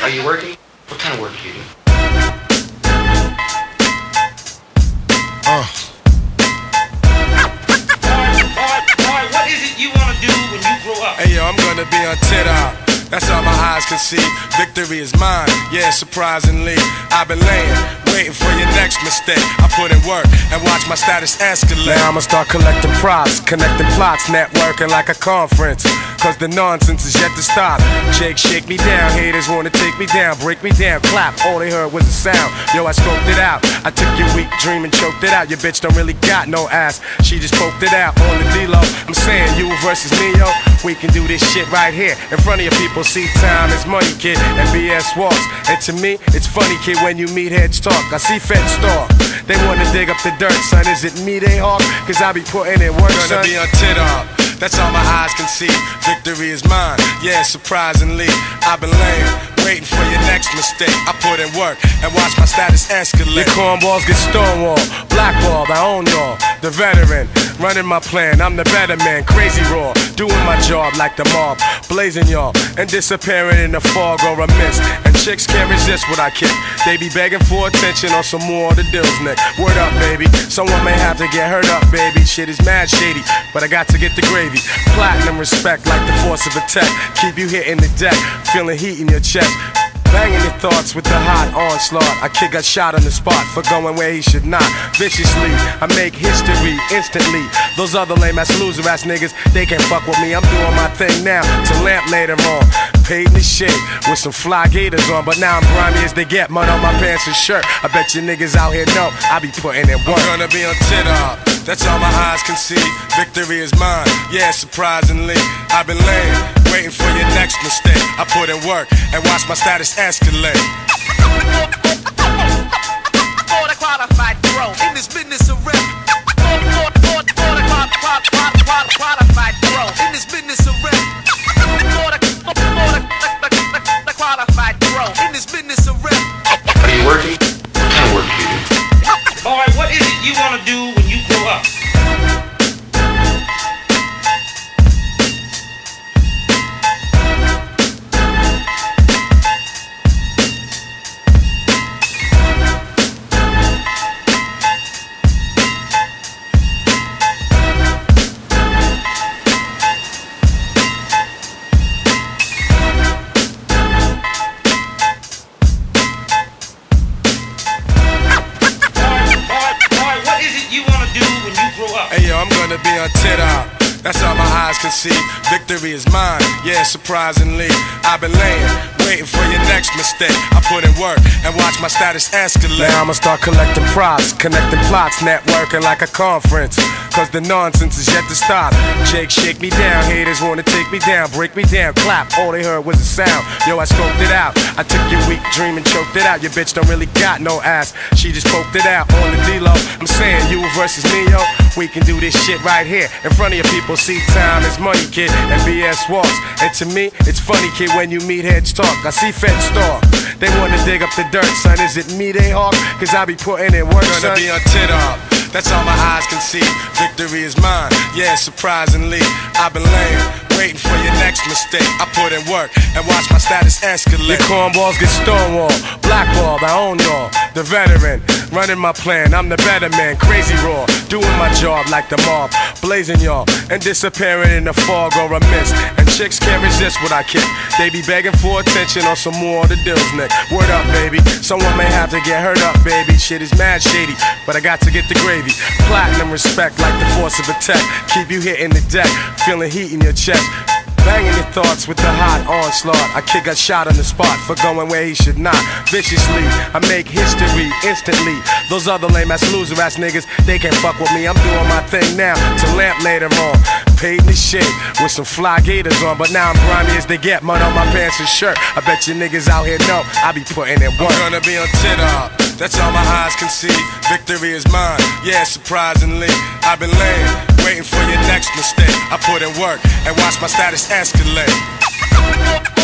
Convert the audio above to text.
Are you working? What kind of work do you do? Uh. what is it you wanna do when you grow up? Hey yo, I'm gonna be on TikTok. That's all my eyes can see. Victory is mine, yeah, surprisingly. I've been laying, waiting for your next mistake. I put in work and watch my status escalate. Now I'ma start collecting props, connecting plots, networking like a conference. Cause the nonsense is yet to stop. Jake, shake me down. Haters wanna take me down, break me down, clap. All they heard was a sound. Yo, I scoped it out. I took your weak dream and choked it out. Your bitch don't really got no ass. She just poked it out on the D-Lo. I'm saying you versus me, yo. We can do this shit right here in front of your people. See, time is money, kid, and BS walks. And to me, it's funny, kid, when you meet heads talk. I see feds talk. They wanna dig up the dirt, son. Is it me they hawk? Cause I be putting in work, son. Gonna be on tit up. That's all my eyes can see. Victory is mine. Yeah, surprisingly, I've been laying, waiting for your next mistake. I put in work and watch my status escalate. Your cornballs get stonewalled, blackballed. I own y'all, the veteran, running my plan. I'm the better man, crazy raw, doing my job like the mob, blazing y'all and disappearing in the fog or a mist. And chicks can't resist what I kick. They be begging for attention on some more of the deals, Nick. Word up, baby. Someone may have to get hurt up, baby. Shit is mad shady, but I got to get the gravy. Platinum respect like the force of a tech. Keep you hitting the deck, feeling heat in your chest. Banging your thoughts with the hot onslaught. I kid got shot on the spot for going where he should not. Viciously, I make history instantly. Those other lame ass loser ass niggas, they can't fuck with me. I'm doing my thing now to lamp later on. Paid the shit with some fly gators on, but now I'm grimy as they get. Mud on my pants and shirt. I bet you niggas out here know I be putting in work. I'm gonna be on tit up. That's all my eyes can see. Victory is mine. Yeah, surprisingly, I've been laying, waiting for your next mistake. I put in work and watch my status escalate. On tit up. That's all my eyes can see. Victory is mine. Yeah, surprisingly, I've been laying, waiting for your next mistake. I put in work and watch my status escalate. Now I'ma start collecting props, connecting plots, networking like a conference. Cause the nonsense is yet to stop. Jake, shake me down. Haters wanna take me down, break me down, clap. All they heard was a sound. Yo, I scoped it out. I took your weak dream and choked it out. Your bitch don't really got no ass. She just poked it out on the D-Lo. I'm saying you versus me, yo. We can do this shit right here in front of your people. See, time is money, kid, and BS walks. And to me, it's funny, kid, when you meet heads talk. I see feds talk. They wanna dig up the dirt, son. Is it me they hawk? Cause I be putting in work, son. Gonna be on tit up. That's all my eyes can see. Victory is mine. Yeah, surprisingly, I've been laying, waiting for your next mistake. I put in work and watch my status escalate. Your cornballs get stonewalled, blackballed. I own y'all, the veteran, running my plan. I'm the better man, crazy raw, doing my job like the mob, blazing y'all and disappearing in the fog or a mist. And chicks can't resist what I kick. They be begging for attention on some more of the deals, Nick. Word up, baby. Someone may have to get hurt up, baby. Shit is mad shady, but I got to get the gravy. Platinum respect like the force of a tech. Keep you hitting the deck, feeling heat in your chest. Banging your thoughts with the hot onslaught. I kick a shot on the spot for going where he should not. Viciously, I make history instantly. Those other lame ass loser ass niggas, they can't fuck with me. I'm doing my thing now to lamp later on. Paid in the shit with some fly gators on, but now I'm grimy as they get. Mud on my pants and shirt. I bet you niggas out here know I be putting in work. I'm gonna be on tit. That's all my eyes can see. Victory is mine. Yeah, surprisingly, I've been laying, waiting for your next mistake. I put in work and watch my status escalate.